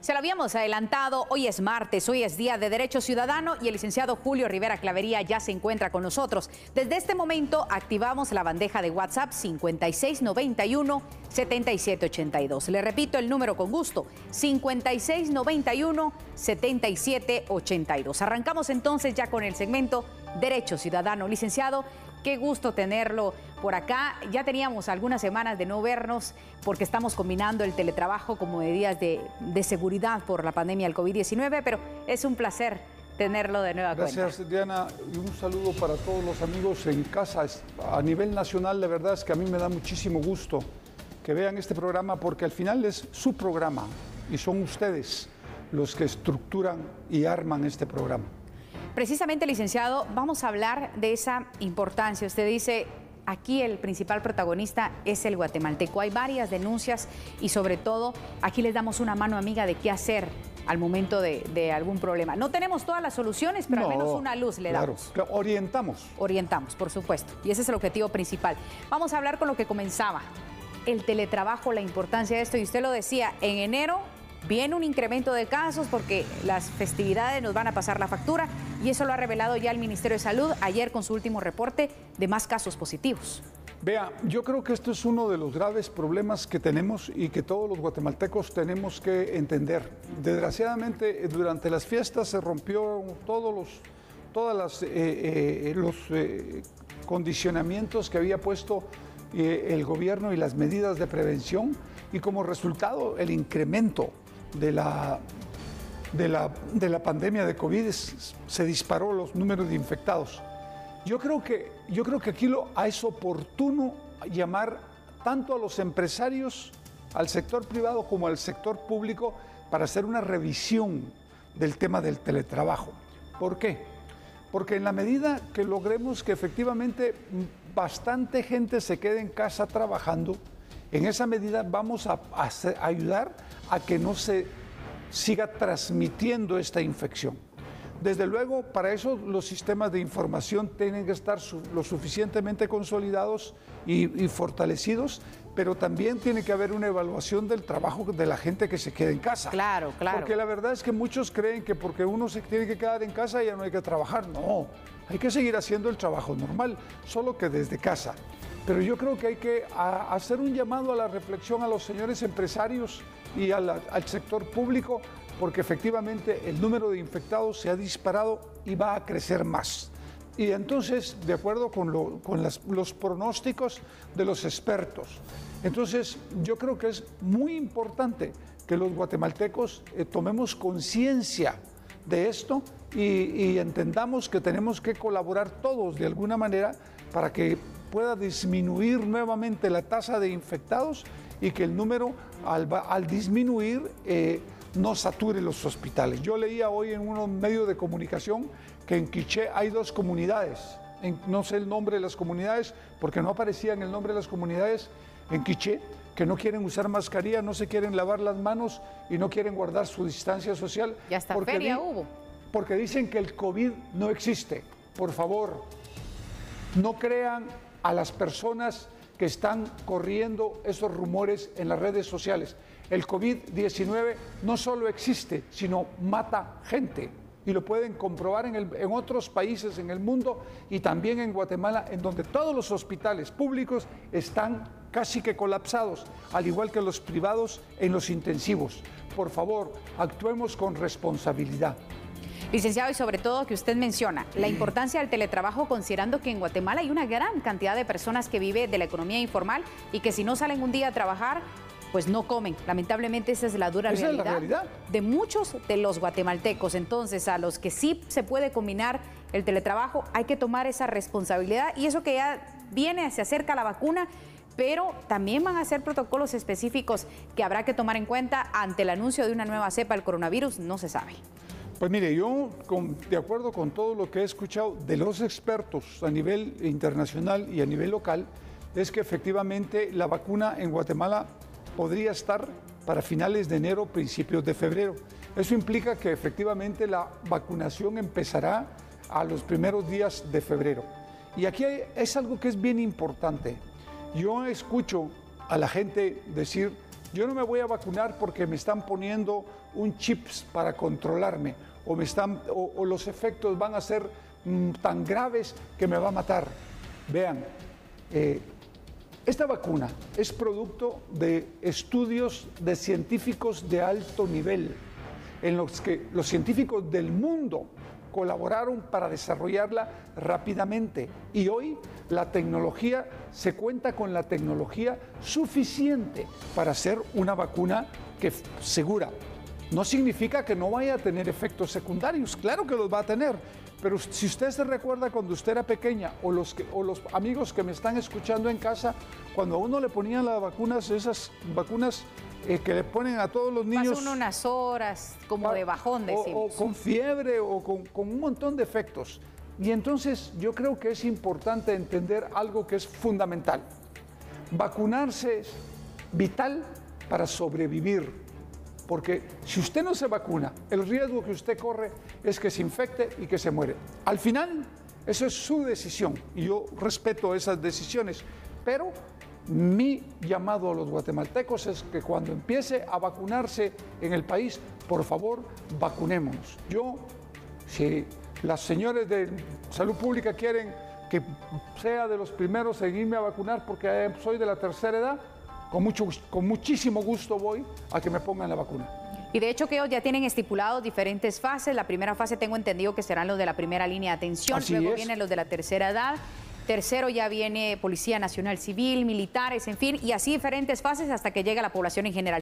Se lo habíamos adelantado, hoy es martes, hoy es Día de Derecho Ciudadano y el licenciado Julio Rivera Clavería ya se encuentra con nosotros. Desde este momento activamos la bandeja de WhatsApp 5691-7782. Le repito el número con gusto, 5691-7782. Arrancamos entonces ya con el segmento Derecho Ciudadano. Licenciado, Qué gusto tenerlo por acá. Ya teníamos algunas semanas de no vernos porque estamos combinando el teletrabajo como medidas de, seguridad por la pandemia del COVID-19, pero es un placer tenerlo de nuevo. Gracias, Diana, y un saludo para todos los amigos en casa. A nivel nacional, de verdad es que a mí me da muchísimo gusto que vean este programa porque al final es su programa y son ustedes los que estructuran y arman este programa. Precisamente, licenciado, vamos a hablar de esa importancia. Usted dice, aquí el principal protagonista es el guatemalteco. Hay varias denuncias y sobre todo aquí les damos una mano amiga de qué hacer al momento de, algún problema. No tenemos todas las soluciones, pero al menos una luz le damos. Claro, orientamos. Orientamos, por supuesto. Y ese es el objetivo principal. Vamos a hablar con lo que comenzaba. El teletrabajo, la importancia de esto. Y usted lo decía, en enero Viene un incremento de casos porque las festividades nos van a pasar la factura y eso lo ha revelado ya el Ministerio de Salud ayer con su último reporte de más casos positivos. Vea, yo creo que esto es uno de los graves problemas que tenemos y que todos los guatemaltecos tenemos que entender. Desgraciadamente, durante las fiestas se rompió todos los, todas las, eh, eh, los eh, condicionamientos que había puesto el gobierno y las medidas de prevención y como resultado el incremento de la, de la, de la pandemia de COVID se disparó los números de infectados. Yo creo que, yo creo que aquí lo, es oportuno llamar tanto a los empresarios, al sector privado como al sector público para hacer una revisión del tema del teletrabajo. ¿Por qué? Porque en la medida que logremos que efectivamente bastante gente se quede en casa trabajando, en esa medida vamos a, ayudar a que no se siga transmitiendo esta infección. Desde luego, para eso los sistemas de información tienen que estar lo suficientemente consolidados y, fortalecidos, pero también tiene que haber una evaluación del trabajo de la gente que se queda en casa. Claro, claro. Porque la verdad es que muchos creen que porque uno se tiene que quedar en casa ya no hay que trabajar. No, hay que seguir haciendo el trabajo normal, solo que desde casa. Pero yo creo que hay que hacer un llamado a la reflexión a los señores empresarios y al sector público, porque efectivamente el número de infectados se ha disparado y va a crecer más. Y entonces, de acuerdo con, los pronósticos de los expertos, entonces yo creo que es muy importante que los guatemaltecos eh, tomemos conciencia de esto y entendamos que tenemos que colaborar todos de alguna manera para que pueda disminuir nuevamente la tasa de infectados y que el número al, disminuir eh, no sature los hospitales. Yo leía hoy en unos medios de comunicación que en Quiché hay dos comunidades, no sé el nombre de las comunidades porque no aparecía en el nombre de las comunidades en Quiché, que no quieren usar mascarilla, no se quieren lavar las manos y no quieren guardar su distancia social. Ya hasta porque feria hubo. Porque dicen que el COVID no existe. Por favor, no crean a las personas que están corriendo esos rumores en las redes sociales. El COVID-19 no solo existe, sino mata gente. Y lo pueden comprobar en, en, otros países en el mundo y también en Guatemala, en donde todos los hospitales públicos están casi que colapsados, al igual que los privados en los intensivos. Por favor, actuemos con responsabilidad. Licenciado, y sobre todo que usted menciona la importancia del teletrabajo considerando que en Guatemala hay una gran cantidad de personas que vive de la economía informal y que si no salen un día a trabajar, pues no comen. Lamentablemente esa es la dura realidad, de muchos de los guatemaltecos. Entonces, a los que sí se puede combinar el teletrabajo, hay que tomar esa responsabilidad y eso que ya viene, se acerca la vacuna, pero también van a ser protocolos específicos que habrá que tomar en cuenta ante el anuncio de una nueva cepa del coronavirus, no se sabe. Pues mire, yo de acuerdo con todo lo que he escuchado de los expertos a nivel internacional y a nivel local, es que efectivamente la vacuna en Guatemala podría estar para finales de enero, principios de febrero. Eso implica que efectivamente la vacunación empezará a los primeros días de febrero. Y aquí es algo que es bien importante. Yo escucho a la gente decir Yo no me voy a vacunar porque me están poniendo un chips para controlarme o, me están, o, los efectos van a ser mm, tan graves que me va a matar. Vean, eh, esta vacuna es producto de estudios de científicos de alto nivel, en los que los científicos del mundo colaboraron para desarrollarla rápidamente. Y hoy la tecnología, se cuenta con la tecnología suficiente para hacer una vacuna que segura. No significa que no vaya a tener efectos secundarios, claro que los va a tener, pero si usted se recuerda cuando usted era pequeña o los, que, o los amigos que me están escuchando en casa, cuando a uno le ponían las vacunas, esas vacunas eh, que le ponen a todos los niños. Pasan unas horas como de bajón, decimos. O, con fiebre o con, con, un montón de efectos. Y entonces yo creo que es importante entender algo que es fundamental. Vacunarse es vital para sobrevivir. Porque si usted no se vacuna, el riesgo que usted corre es que se infecte y que se muere. Al final, eso es su decisión y yo respeto esas decisiones. Pero mi llamado a los guatemaltecos es que cuando empiece a vacunarse en el país, por favor, vacunémonos. Yo, si las señores de salud pública quieren que sea de los primeros en irme a vacunar porque soy de la tercera edad, con, mucho, con muchísimo gusto voy a que me pongan la vacuna. Y de hecho que ellos ya tienen estipulados diferentes fases. La primera fase tengo entendido que serán los de la primera línea de atención, luego vienen los de la tercera edad Tercero ya viene Policía Nacional Civil, militares, en fin, y así diferentes fases hasta que llega la población en general.